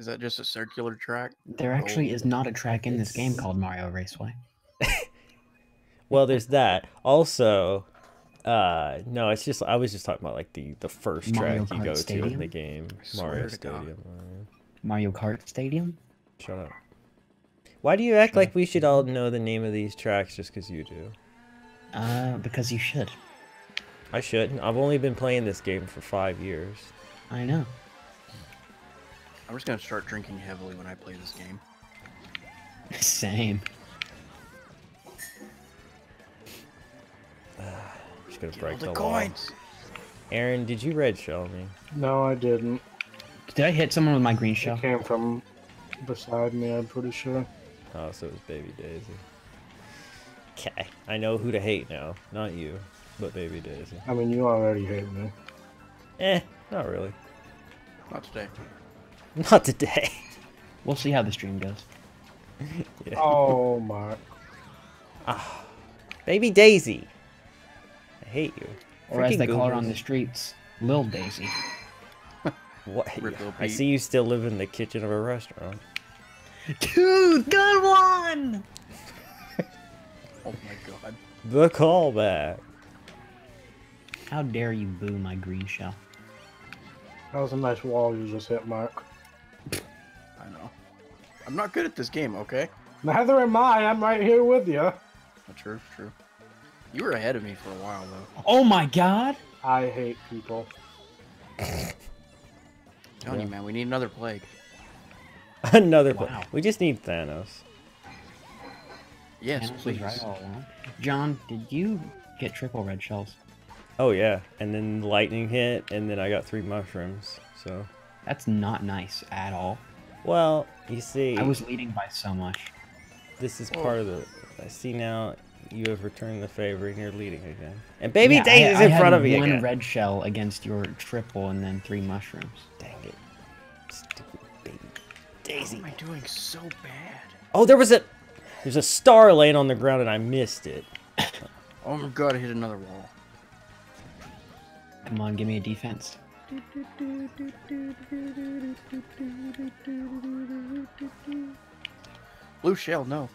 Is that just a circular track? There actually is not a track in this game called Mario Raceway. Well, there's that. Also, uh, no, it's just I was just talking about like the the first Mario track you Kart go to in Stadium? the game, Mario to God. Stadium. Mario Kart Stadium? Shut up. Why do you act like we should all know the name of these tracks just because you do? Uh, because you should. I shouldn't. I've only been playing this game for five years. I know. I'm just gonna start drinking heavily when I play this game. Same. Just gonna Get all break the the, coins. law. Aaron, did you red shell me? No, I didn't. Did I hit someone with my green shell? It came from beside me, I'm pretty sure. Oh, so it was Baby Daisy. Okay, I know who to hate now. Not you, but Baby Daisy. I mean, you already hate me. Eh, not really. Not today. Not today. We'll see how the stream goes. yeah. Oh, Mark. Ah, baby Daisy. I hate you. Or as Freaking they call her on the streets, Lil Daisy. What? Rip Lil I see you still live in the kitchen of a restaurant. Dude, good one! Oh my god. The callback. How dare you boo my green shell? That was a nice wall you just hit, Mark. I know. I'm not good at this game, okay? Neither am I. I'm right here with you. Oh, not true, true. You were ahead of me for a while though. Oh my god! I hate people. telling you, man, we need another plague. Another pla- Wow. We just need Thanos. Yes, Thanos please. right. John, did you get triple red shells? Oh yeah, and then lightning hit, and then I got three mushrooms. So, That's not nice at all. Well, you see, I was leading by so much. this is oh. part of the. I see now. You have returned the favor, and you're leading again. And Baby Yeah, I- Daisy's I in had front of me one again. red shell against your triple and then three mushrooms. Dang it, stupid baby Why Daisy. am I doing so bad? Oh, there was a. There's a star laying on the ground, and I missed it. Oh my god, I hit another wall. Come on, give me a defense. Blue shell, no.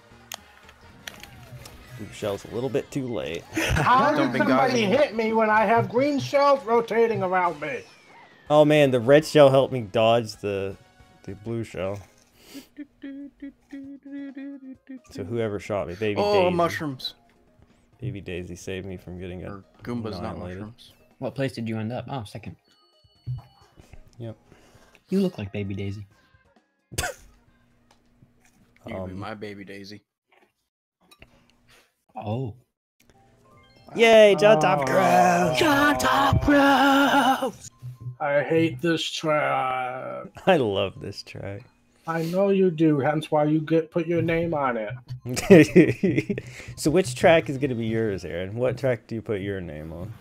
Blue shell's a little bit too late. How did somebody hit me when I have green shells rotating around me? Oh man, the red shell helped me dodge the the blue shell. So whoever shot me, baby Oh, Daisy. mushrooms. Baby Daisy saved me from getting a Or Goombas, not mushrooms. What place did you end up? Oh, second. Yep. You look like Baby Daisy. You be Um, my baby Daisy. Oh. Yay, John Top Oh. Crow! John Top Pro! I hate this track. I love this track. I know you do, hence why you get put your name on it. so which track is gonna be yours, Aaron? What track do you put your name on?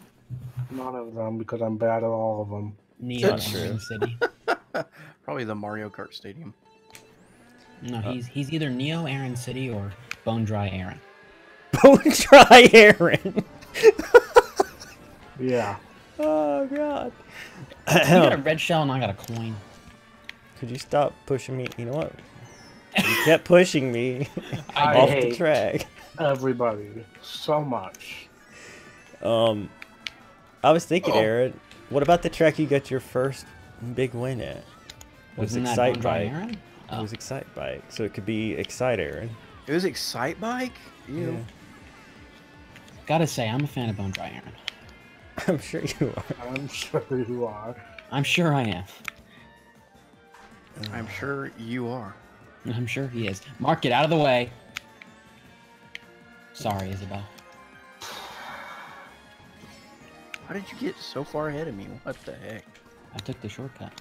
None of them because I'm bad at all of them. Neo That's true. Orange City. Probably the Mario Kart Stadium. No, he's he's either Neo Aaron City or Bone Dry Aaron. Bone Dry Aaron. Yeah. oh god. You got a red shell and I got a coin. Could you stop pushing me? You know what? You kept pushing me I off the track. everybody so much. Um, I was thinking, Oh. Aaron, what about the track you got your first big win at? It was Wasn't that Excite Bone Dry Bike. Aaron? It Oh. was Excite Bike, so it could be Excite Aaron. It was Excite Bike? Ew. Yeah. Gotta say, I'm a fan of Bone Dry Aaron. I'm sure you are. I'm sure you are. I'm sure I am. I'm sure you are. I'm sure he is. Mark, get out of the way. Sorry, Isabel. How did you get so far ahead of me? What the heck? I took the shortcut.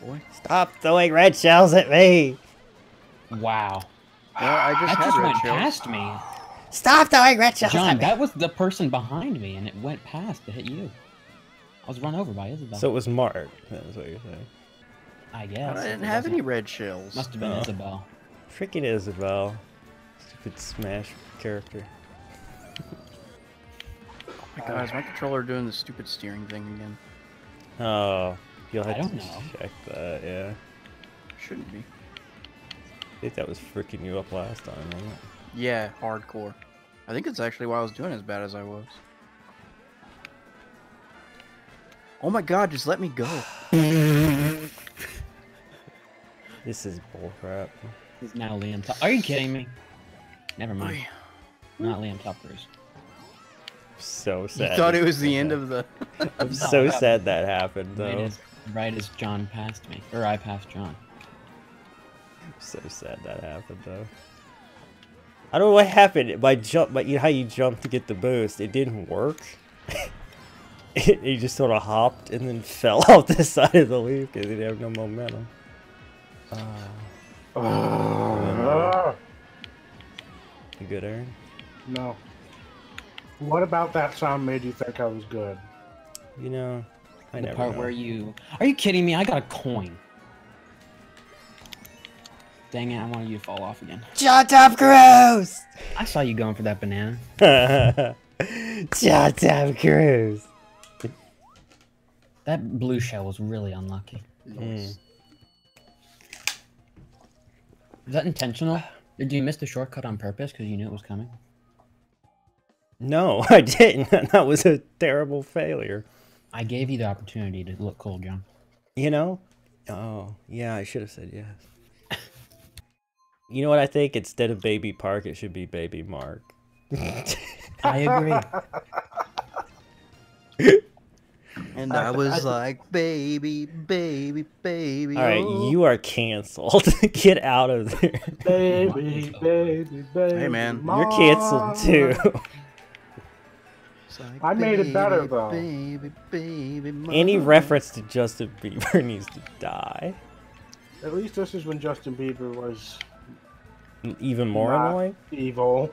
Boy. Stop throwing red shells at me! Wow. Well, I just That had just red went shells. past me. Stop throwing red shells John, at me! that was the person behind me, and it went past to hit you. I was run over by Isabel. So it was Mark. That was what you're saying. I guess. I didn't it have any red shells. Must have been Oh. Isabel. Freaking Isabel. Stupid Smash character. My god, is my controller doing the stupid steering thing again? Oh, You'll have I don't to know. check that. Yeah, Shouldn't be. I think that was freaking you up last time. Wasn't it? Yeah, hardcore. I think it's actually why I was doing as bad as I was. Oh my god, just let me go. This is bullcrap. He's now Liam. Top- Are you kidding me? Never mind. Not Liam Top Cruise. So sad. You sad. thought it was the end of the. I'm so sad that happened Right though. as, right as John passed me, or I passed John. So sad that happened though. I don't know what happened. My jump, my, you know how you jump to get the boost, it didn't work. it, he just sort of hopped and then fell off the side of the leaf because he didn't have no momentum. Uh, Ah, you good, Aaron? no. What about that sound made you think I was good? You know, I the never part know. where you. Are you kidding me? I got a coin. Dang it! I wanted you to fall off again. John Top Cruise. I saw you going for that banana. John Top Cruise. That blue shell was really unlucky. Mm. Was that intentional? Did you miss the shortcut on purpose because you knew it was coming? No, I didn't. That was a terrible failure. I gave you the opportunity to look cool, John. You know? Oh, yeah, I should have said yes. you know what I think? Instead of Baby Park, it should be Baby Mark. I agree. And I was like, baby, baby, baby. All right, oh." you are canceled. Get out of there. Baby, baby, baby. Hey, man, You're canceled too. It's like, I made it better, though. Baby, baby, Any reference to Justin Bieber needs to die. At least this is when Justin Bieber was Even more Nah. annoying? evil.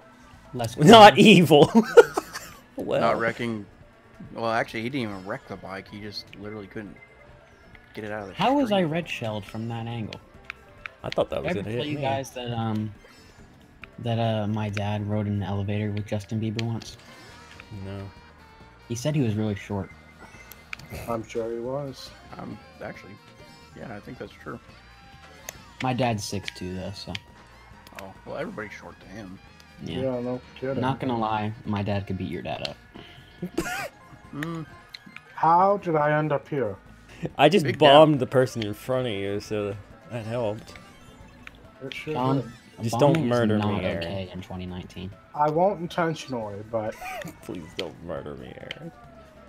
Less Not evil. well, Not wrecking. Well, actually, he didn't even wreck the bike. He just literally couldn't get it out of the How was I street. red shelled from that angle? I thought that Did I was ever it. tell you guys that um that uh my dad rode in an elevator with Justin Bieber once? No. He said he was really short. I'm sure he was. Um, actually, yeah, I think that's true. My dad's 6'2", though, so Oh, well, everybody's short to him. yeah. Yeah, no kidding. Not gonna lie, my dad could beat your dad up. Mm, How did I end up here? I just Big bombed the person in front of you, so that helped. It sure John. Just don't bombing is murder me, not Aaron. okay in 2019. I won't intentionally, but Please don't murder me, Aaron.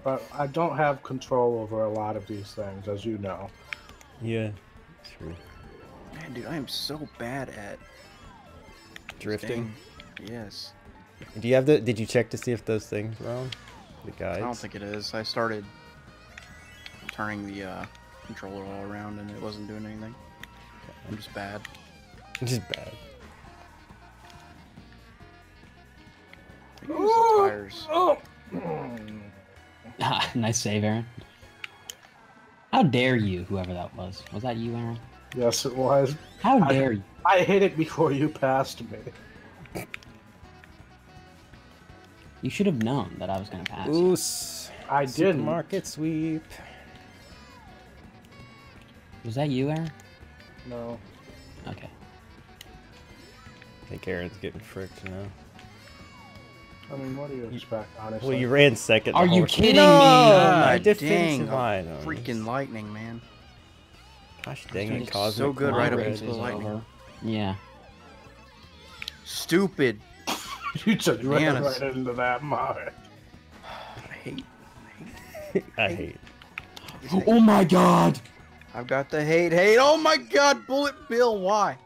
but I don't have control over a lot of these things, as you know. Yeah, true. man, dude, I am so bad at Drifting. staying- Yes. Do you have the? Did you check to see if those things were on? The I don't think it is. I started turning the uh, controller all around and it wasn't doing anything. I'm just bad. I'm just bad. Was the tires. Oh. nice save, Aaron. How dare you, whoever that was? Was that you, Aaron? yes, it was. How I- dare you? I hit it before you passed me. You should have known that I was gonna pass. you. Oos. I didn't. Supermarket sweep. Was that you, Aaron? No. Okay. I think Aaron's getting fricked now. I mean, what do you expect, honestly? Well, you ran second. Are you kidding no! me? My God defensive dang, items. Oh, oh, freaking lightning, man. Gosh dang it, It's Cosmic so good right up into the lightning. over. Yeah. Stupid. you just ran right into that mud. I hate. I hate. Oh my god! I've got the hate, hate. Oh my god, Bullet Bill, why?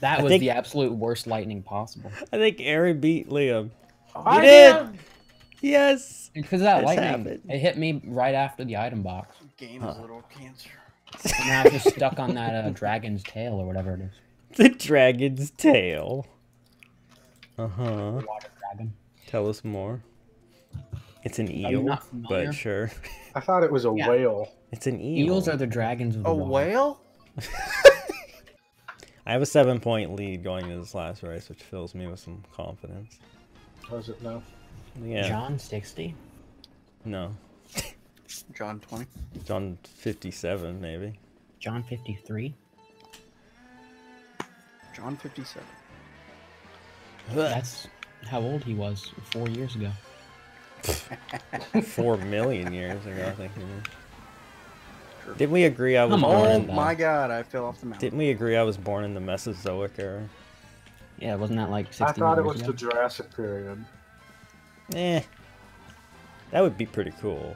That I was think- the absolute worst lightning possible. I think Aaron beat Liam. I did! Yes! Because that It's lightning, happened. it hit me right after the item box. Game is Huh. a little cancer. And now I'm just stuck on that uh, dragon's tail or whatever it is. The dragon's tail. Uh huh. Water dragon. Tell us more. It's an eel, but sure. I thought it was a Yeah. whale. It's an eel. Eels are the dragons of the A water. whale? I have a seven point lead going into this last race, which fills me with some confidence. Was it no? Yeah. John 60. No. John 20. John 57, maybe. John 53. John 57. That's how old he was four years ago. Four million years ago, I think. It was. True. Didn't we agree I was Come born on. Oh in my god, I fell off the mountain. Didn't we agree I was born in the Mesozoic era? Yeah, wasn't that like 60 I thought it was ago? the Jurassic period. Eh. That would be pretty cool.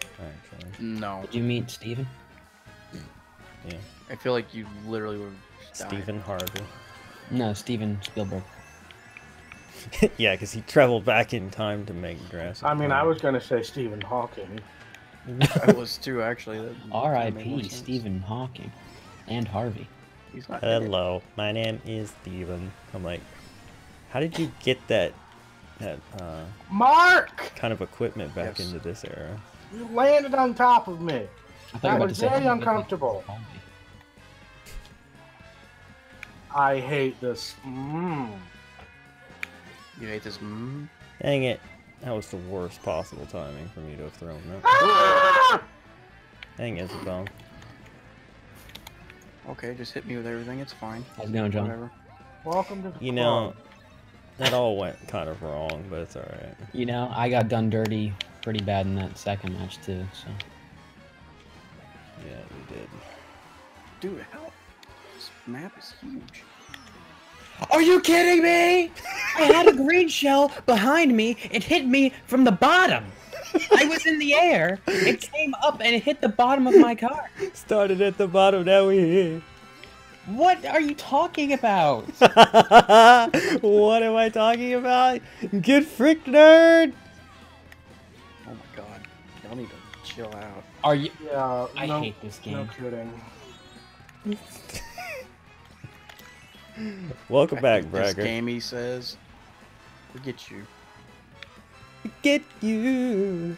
Actually. No. Did you meet Steven? Yeah. I feel like you literally were. have Stephen Harvey. No, Steven Spielberg. yeah, because he traveled back in time to make Jurassic. I mean, I was gonna say Stephen Hawking. I was too, actually. That kinda made more R.I.P. sense. Stephen Hawking. And Harvey. He's not dead. Hello, my name is Steven. I'm like, how did you get that that uh, Mark, kind of equipment back Yes. into this era? you landed on top of me. I That was say very uncomfortable. I hate this. Mm. You hate this. Mm? Dang it. That was the worst possible timing for me to have thrown that. Ah! Dang Isabel. Okay, just hit me with everything. It's fine. How's it going, John? Whatever. Welcome to the You know, that all went kind of wrong, but it's alright. You know, I got done dirty pretty bad in that second match too. So Yeah, you did. Dude, how? This map is huge. Are you kidding me? I had a green shell behind me. It hit me from the bottom. I was in the air. It came up and it hit the bottom of my car. Started at the bottom, now we're here. What are you talking about? what am I talking about? Get frick nerd! Oh my god. Y'all need to chill out. Are you? Yeah, I no, hate this No game. kidding. Welcome back, This Bragger. game, he says. Forget you. Get you.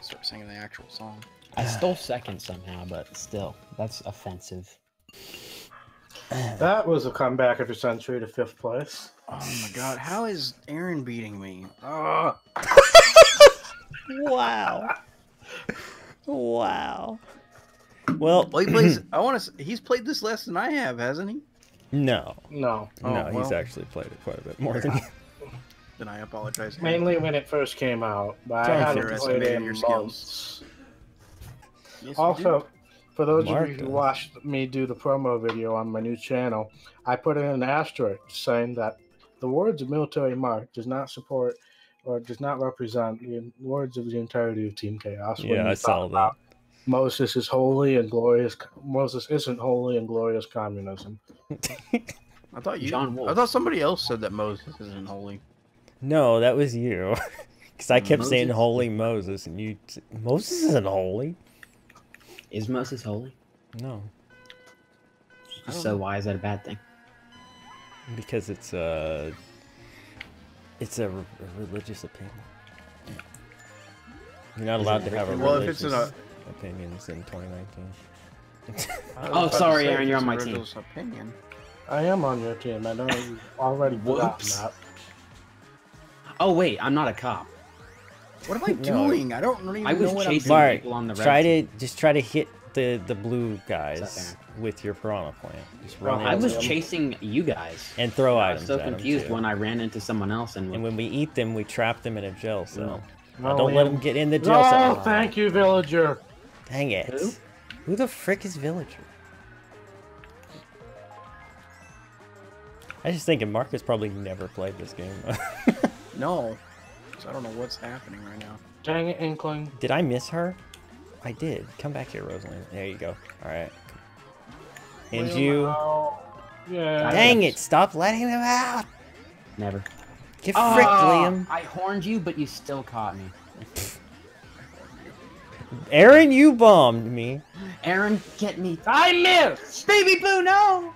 Start singing the actual song. I stole second somehow, but still, that's offensive. That was a comeback of the century to fifth place. Oh my god, how is Aaron beating me? Ugh. Ah. wow. Wow. Well, Well, he plays. I want to. He's played this less than I have, hasn't he? no, No, Oh, no, he's actually played it quite a bit more than you. Then I apologize. Mainly when it first came out, but Don't I haven't played it in your skills. months. Yes, Also, for those of you Marcus. who watched me do the promo video on my new channel, I put in an asterisk saying that the words of military mark does not support or does not represent the words of the entirety of Team KAOS. when Yeah, you I saw talk that. About Moses is holy and glorious. Moses isn't holy and glorious communism. I thought you. John Wolfe. I thought somebody else said that Moses isn't holy. No, that was you. Because I kept saying holy Moses, and you. Moses isn't holy. Is Moses holy? No, So know. why is that a bad thing? because it's a. It's a, re- a religious opinion. You're not allowed to have a everything? Well, if it's religious in a- opinions in 2019. Oh, sorry, Aaron, you're on a my team. Opinion. I am on your team. I know you've already Whoops. that. Oh wait, I'm not a cop. What am I No. doing? I don't even I know was what chasing I'm people on the red try to just try to hit the the blue guys with your piranha plant. Just Oh, run I I was them chasing you guys. and throw I was so at 'em, confused when I ran into someone else and, And when we eat them, we trap them in a jail cell. Now, No, don't let them get in the jail Oh, cell. thank you, villager. Dang it. Who? Who the frick is Villager? I was just thinking Marcus probably never played this game. No. So I don't know what's happening right now. Dang it, Inkling. did I miss her? I did. Come back here, Rosalind. There you go. All right. And Liam, you. Yeah. Dang it! Stop letting him out. never. Get Ah, fricked, Liam. I horned you, but you still caught me. Aaron, you bombed me. Aaron, get me. I missed. Baby Boo, no!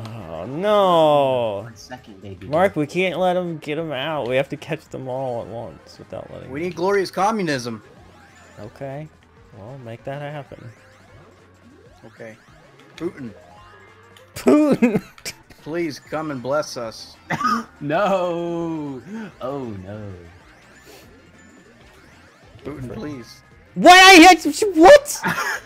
Oh no. One second, baby. Mark, we can't let him get him out. We have to catch them all at once without letting. We need glorious communism. Okay. Well, make that happen. Okay. Putin. Putin. Please come and bless us. No. Oh no. Putin, please. What I had? What?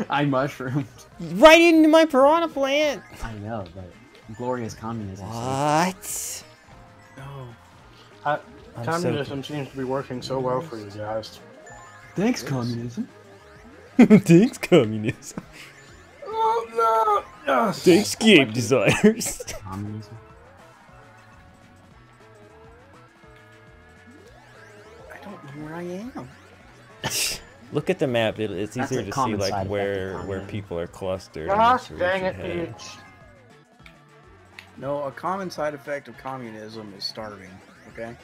I mushroomed. Right into my piranha plant. I know, but glorious communism. What? No. Uh, I'm so communism seems to be working so well for you guys. Thanks, communism. Thanks, communism. Oh no! Yes. Thanks, game designers. Communism. I don't know where I am. Look at the map. It, it's That's easier to see like where where people are clustered. Gosh, dang it, should head. Peach. No, a common side effect of communism is starving. Okay.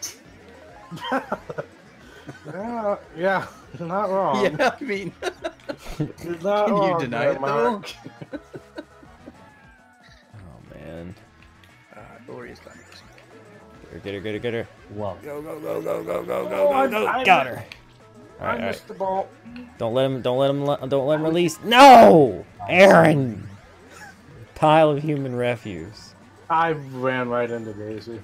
Yeah, yeah, not wrong. Yeah, I mean, You're not Can you deny there, it, though? Mark. Oh man. uh, glorious times. Get her, get her, get her. Whoa. Go, go, go, go, go, go, Oh, go, I- go, go. Got her. I Alright, alright. missed the ball. Don't let him, don't let him, don't let him release. No! Aaron! Pile of human refuse. I ran right into Daisy.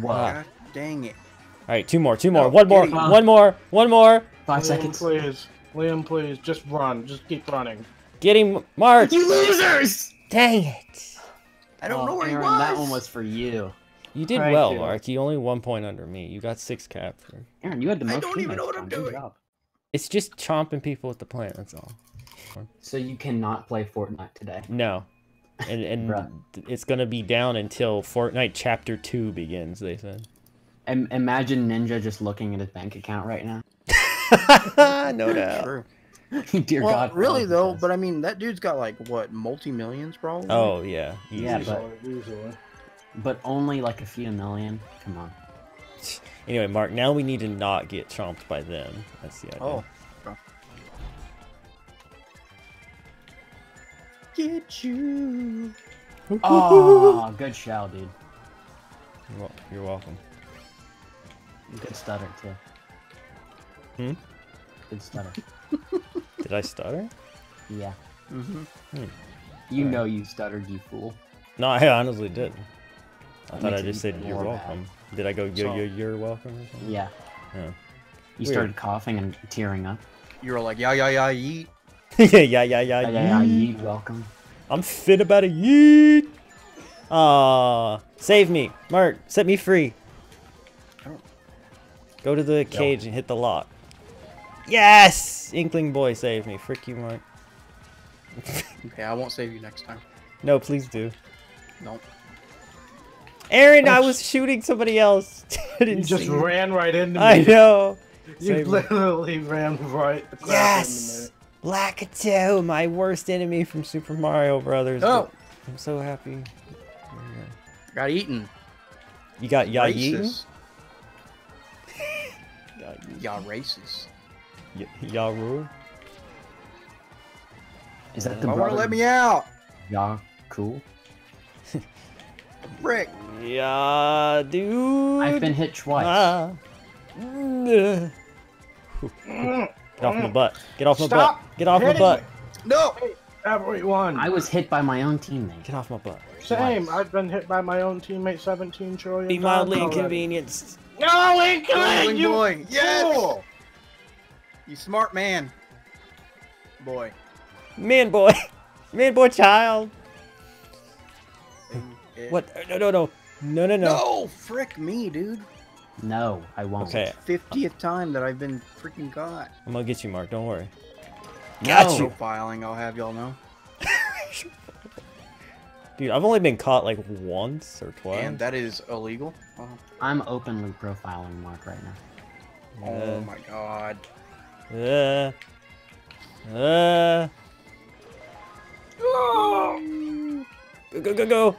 Whoa. God dang it. Alright, two more, two more. No, one more, Kitty. one more, one more. Five Liam, seconds. please. Liam, please, just run. Just keep running. Get him, Mark! You losers! Dang it! I don't Oh, know where Aaron, he was. That one was for you. You did Thank well, you. Mark. You only one point under me. You got six capture. Aaron, you had the most. I don't even know what I'm doing. It's just chomping people at the plant, that's all. So you cannot play Fortnite today. No. And and it's gonna be down until Fortnite Chapter 2 begins, they said. Im- imagine Ninja just looking at his bank account right now. no doubt. True. Dear well, God. really though, but I mean, that dude's got like what multi millions, probably. Oh, yeah. Yeah, but- Usually, usually. but only like a few million. Come on. Anyway, Mark, now we need to not get chomped by them. That's the idea. Oh. Get you. Oh, good shell, dude. You're welcome. Good stutter too. Hmm? Good stutter. Did I stutter? Yeah. Mm-hmm. You Alright. know you stuttered, you fool. No, I honestly didn't. I That thought I just said you're more welcome. Did I go yo yo you're welcome or something? Yeah. Yeah. You Weird. started coughing and tearing up. You were like, yeah, yeah, yeah, yeet. yeah, yeah, yeah, yeah. Yeah, yeah, yeah, yeet. welcome. I'm fit about a yeet. Ah, save me, Mark. Set me free. Go to the cage and hit the lock. Yes, Inkling boy, save me. Frick you, Mark. Okay, I won't save you next time. No, please do. No. Aaron, I Oh, was shooting somebody else. I didn't You just see you. ran right into me. I know. You Save me. literally ran right the crap Yes! Lakitu, my worst enemy from Super Mario Brothers. Oh, I'm so happy. got eaten. You got ya eaten? Racist. Yeah, racist. Y- rule? Is that the I want brother? to let me out. Yeah, cool. Frick. Yeah, dude. I've been hit twice. Ah. Mm. Get off my butt. Get off my Stop butt. Get off my butt. me. No. Everyone. I was hit by my own teammate. Get off my butt. Same. Twice. I've been hit by my own teammate 17 trillion Be times mildly already. inconvenienced. No, Lincoln! Rolling You boy. Yes. fool! You smart man. Boy. Man boy. Man boy child. What? No, no, no. No, no, no. No, frick me, dude. No, I won't. Okay. Fiftieth time that I've been freaking caught. I'm gonna get you, Mark. Don't worry. No. Got you. Profiling, I'll have y'all know. Dude, I've only been caught like once or twice. And that is illegal. Oh, I'm openly profiling Mark right now. oh Uh, my god. Uh, uh, go, go, go, go.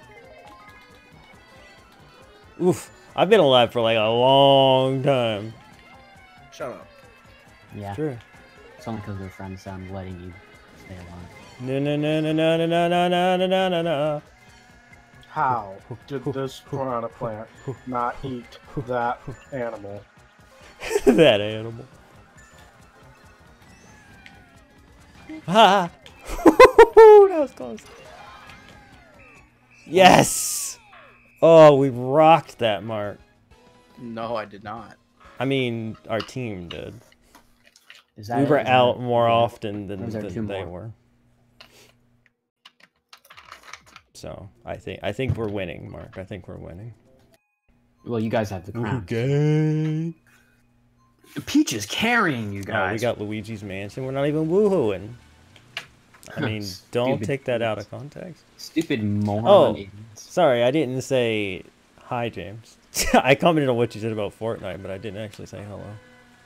Oof. I've been alive for like a long time. Shut up. Yeah, Sure. it's only because we're friends, so I'm letting you stay alive. No, no, no, no, no, no, no, no, no, no, no, no, no. How did this piranha plant not eat that animal? that animal. Ah! that was close. Yes! Oh, we rocked that, Mark. No, I did not. I mean, our team did. Is that We were out more often than, Or is there than they more? were. So I think I think we're winning, Mark. I think we're winning. Well, you guys have the crown. Okay. Peach is carrying you Oh, guys. we got Luigi's Mansion. We're not even woohooing. I mean, don't Stupid take that out of context. stupid moron. Sorry, I didn't say hi, James. I commented on what you said about Fortnite, but I didn't actually say hello.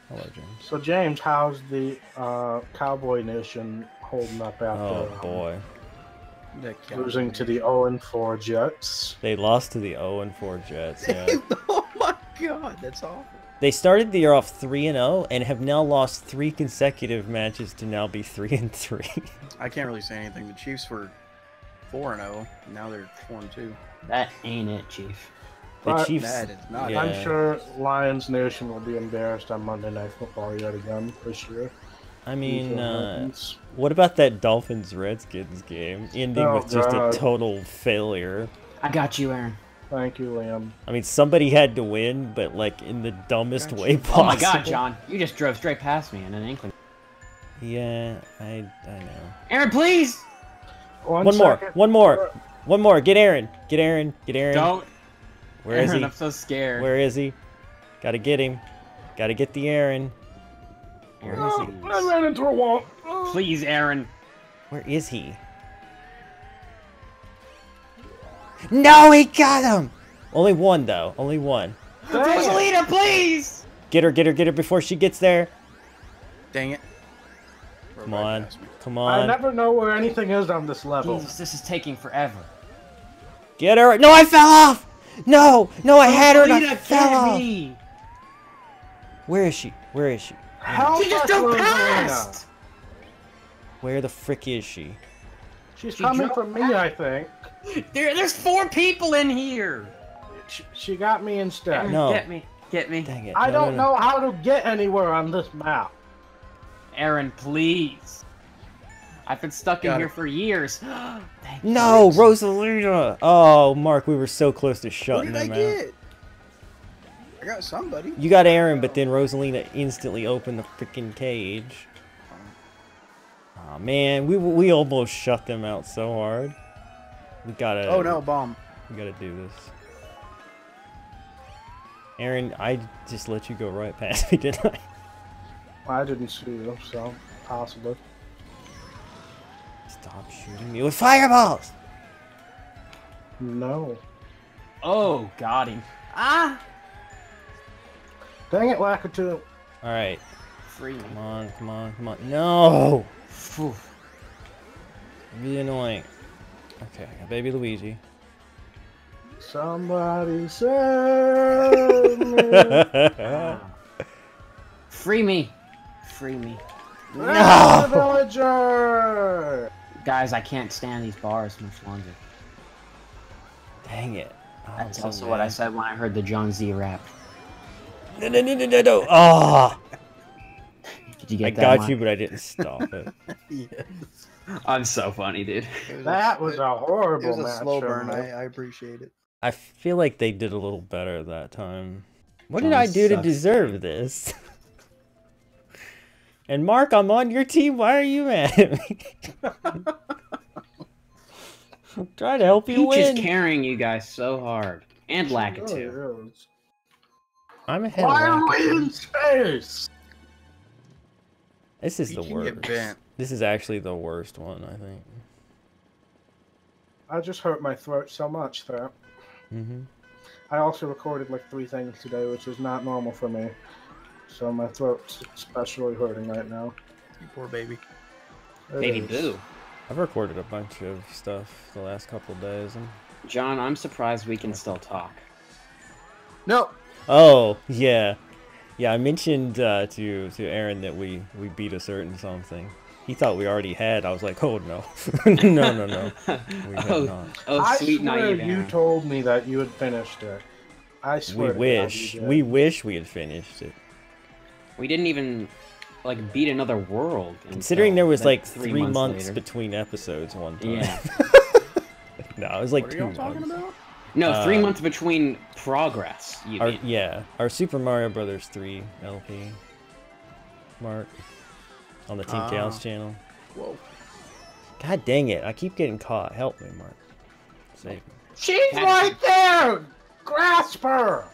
Hello, James. So James, how's the uh, Cowboy Nation holding up after Oh um, boy, The losing to the 0 and 4 Jets? they lost to the 0 and 4 Jets. Yeah. oh my god, that's awful. They started the year off 3 and 0 and have now lost 3 consecutive matches to now be 3 and 3. I can't really say anything. The Chiefs were four and zero. Now they're four and two. That ain't it, Chief. The But Chiefs That is not. Yeah. I'm sure Lions Nation will be embarrassed on Monday Night Football yet again this year. I mean, uh, what about that Dolphins Redskins game ending Oh, with just God. a total failure? I got you, Aaron. Thank you, Liam. I mean, somebody had to win, but like in the dumbest Gotcha. way Oh my god, John. You just drove straight past me in an inkling. Yeah, I I know. Aaron, please! One, One more, one more, one more. Get Aaron, get Aaron, get Aaron. Don't. Where is Aaron, he? I'm so scared. Where is he? Gotta get him. Gotta get the Aaron. Where is Oh, he? I ran into a wall. Oh. Please, Aaron. Where is he? No, he got him. Only one though. Only one. Dang it. Rosalita, please! Get her, get her, get her before she gets there. Dang it. Come on, come on. I never know where anything is on this level. Jesus, this is taking forever. Get her. No, I fell off. No, no, I had her and I fell off. me! Where is she? Where is she? How She just much drove Rosalina? past! Where the frick is she? She's She coming drove for me, I think. There, there's four people in here! She, she got me instead. No. Get me. Get me. Dang it. I no, don't no, no. know how to get anywhere on this map. Aaron, please. I've been stuck in Got here for years. Thank No. Rosalina. Oh, Mark, we were so close to What shutting did I out. get? I got somebody. You got Aaron, but then Rosalina instantly opened the freaking cage. Oh man, we we almost shut them out so hard. We gotta. Oh no, bomb. We gotta do this. Aaron, I just let you go right past me, didn't I? I didn't see you, so possibly. Stop shooting me with fireballs. No. Oh, got him. Ah! Dang it, Lakitu. All right, Free me. come on, come on, come on. No, Phew. really annoying. Okay, I got baby Luigi. Somebody save me. Free me. Free me. The villager. Guys, I can't stand these bars much longer. Dang it. Oh, That's so also what I said when I heard the John Z rap. No, no, no, no, no, no. Oh, Did you get I that? got Mark? you, but I didn't stop it. yes. I'm so funny, dude. It was That was a it horrible was a match. slow burn. I, I appreciate it. I feel like they did a little better that time. What did I do to sucks. deserve this? and Mark, I'm on your team. Why are you mad at me? I'm trying to help you Peach is carrying you guys so hard. And She Lakitu. really is. I'm ahead of Why are we in space? This is You the worst. This is actually the worst one, I think. I just hurt my throat so much that hmm I also recorded like three things today, which is not normal for me. So my throat's especially hurting right now. You poor baby. It Baby is. Boo. I've recorded a bunch of stuff the last couple of days. And... John, I'm surprised we can still talk. No. Oh yeah, yeah. I mentioned uh, to to Aaron that we we beat a certain something. He thought we already had. I was like, oh no, no, no, no. We have oh, not. oh, I swear naive. you Aaron. told me that you had finished it. I We swear. to God wish. We wish we had finished it. We didn't even like beat another world. Considering there was like three three, months, later. between episodes one time. Yeah. No, it was like what are two y'all talking months. About? No, three Uh, months between progress. You Our, mean. yeah, our Super Mario Brothers 3 LP. Mark. On the Team Ah. KAOS channel. Whoa. God dang it, I keep getting caught. Help me, Mark. Save me. She's right there! Grasp her!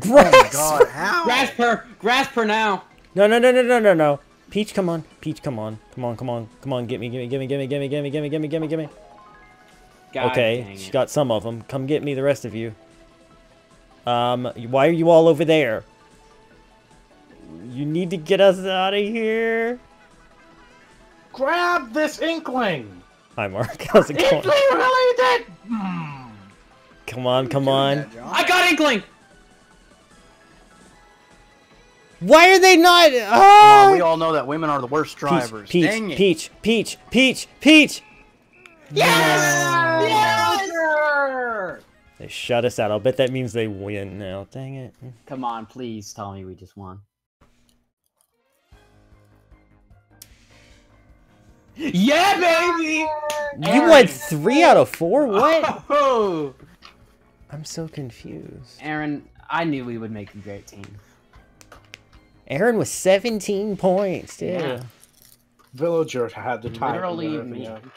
Grass! God, how? Grasp her! Grasp her now! No, no, no, no, no, no, no. Peach, come on. Peach, come on. Come on, come on. Come on, get me, get me, get me, get me, get me, get me, get me, get me, get me, get me. God Okay, dang she it. got some of them. Come get me, the rest of you. Um, why are you all over there? You need to get us out of here. Grab this inkling! Hi, Mark. How's it going? really did! Hmm. Come on, come on. I got Inkling! Why are they not? Oh, Oh! we all know that women are the worst drivers. Peach, Dang Peach, it. Peach, Peach, Peach, Peach. Yes! They shut us out. I'll bet that means they win now. Dang it. Come on, please tell me we just won. Yeah, baby! You went three out of four? What? Oh! I'm so confused. Aaron, I knew we would make a great team. Aaron was 17 points, dude. Yeah. Villager had the tie. Literally me. end.